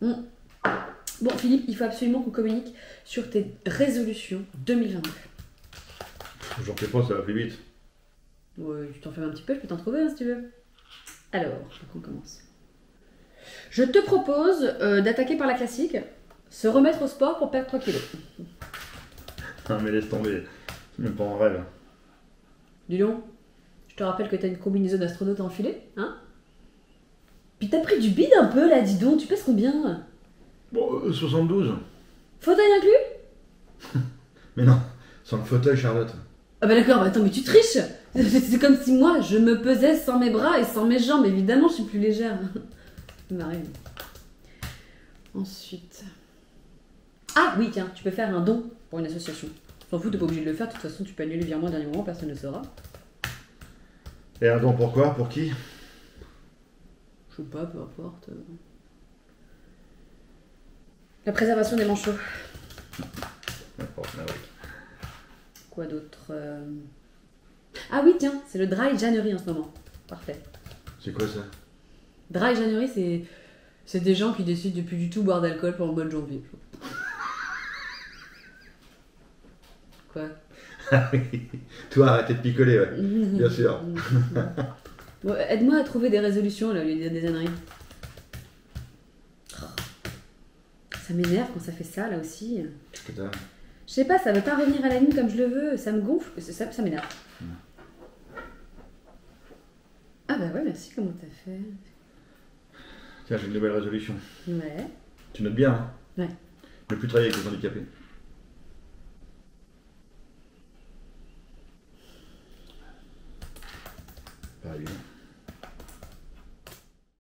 Bon, Philippe, il faut absolument qu'on communique sur tes résolutions 2022. J'en fais pas, ça va plus vite. Ouais, tu t'en fais un petit peu, je peux t'en trouver hein, si tu veux. Alors, on commence. Je te propose euh, d'attaquer par la classique, se remettre au sport pour perdre 3 kilos. Ah, mais laisse tomber. C'est même pas en rêve. Dis donc, je te rappelle que t'as une combinaison d'astronaute à enfiler, hein? Puis t'as pris du bide un peu là, dis donc, tu pèses combien Bon, euh, 72. Fauteuil inclus Mais non, sans le fauteuil, Charlotte. Ah bah d'accord, mais attends, mais tu triches C'est comme si moi, je me pesais sans mes bras et sans mes jambes, évidemment, je suis plus légère. Ça m'arrive. Ensuite... Ah oui, tiens, tu peux faire un don pour une association. T'en fous, t'es pas obligé de le faire, de toute façon, tu peux annuler le virement au dernier moment, personne ne saura. Et un don pourquoi Pour qui? Je sais pas, peu importe. La préservation des manchots. Quoi d'autre euh Ah oui, tiens, c'est le dry January en ce moment. Parfait. C'est quoi ça? Dry January, c'est c'est des gens qui décident de plus du tout boire d'alcool pendant le mois de janvier. Quoi? Ah oui. Toi, arrêtez de picoler, ouais. Bien sûr. Bon, Aide-moi à trouver des résolutions là, au lieu de dire des âneries. Oh. Ça m'énerve quand ça fait ça là aussi. Qu'est-ce que t'as? Je sais pas, ça veut pas revenir à la ligne comme je le veux, ça me gonfle, ça, ça, ça m'énerve. Ah bah ouais, merci, comment t'as fait? Tiens, j'ai une nouvelle résolution. Ouais. Tu notes bien, hein? Ouais. Ne plus travailler avec les handicapés. Bye.